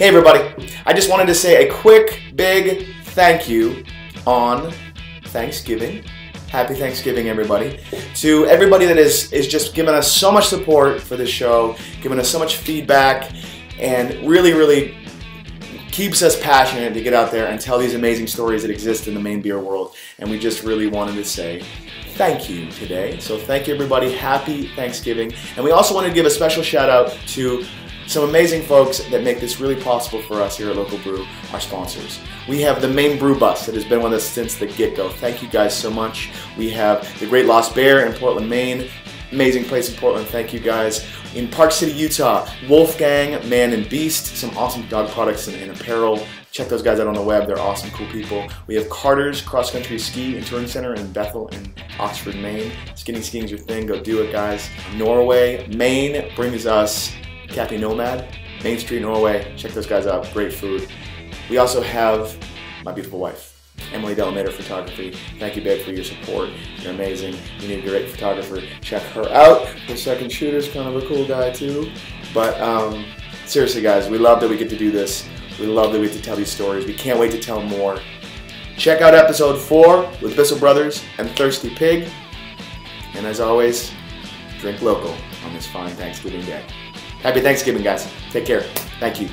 Hey, everybody. I just wanted to say a quick, big thank you on Thanksgiving. Happy Thanksgiving, everybody. To everybody that is, is just giving us so much support for this show, giving us so much feedback, and really, really keeps us passionate to get out there and tell these amazing stories that exist in the Maine beer world. And we just really wanted to say thank you today. So thank you everybody. Happy Thanksgiving. And we also want to give a special shout out to some amazing folks that make this really possible for us here at Local Brew, our sponsors. We have the Maine Brew Bus that has been with us since the get-go. Thank you guys so much. We have the Great Lost Bear in Portland, Maine. Amazing place in Portland. Thank you guys. In Park City, Utah, Wolfgang, Man and Beast, some awesome dog products and, and apparel. Check those guys out on the web. They're awesome, cool people. We have Carter's Cross Country Ski and Touring Center in Bethel and Oxford, Maine. Skinny skiing is your thing. Go do it, guys. Norway, Maine brings us Cafe Nomad, Main Street, Norway. Check those guys out. Great food. We also have my beautiful wife, Emily Delamater Photography. Thank you, babe, for your support. You're amazing. You need a great photographer. Check her out. The second shooter's kind of a cool guy, too. But um, seriously, guys, we love that we get to do this. We love that we get to tell these stories. We can't wait to tell more. Check out episode four with Bissell Brothers and Thirsty Pig. And as always, drink local on this fine Thanksgiving day. Happy Thanksgiving, guys. Take care. Thank you.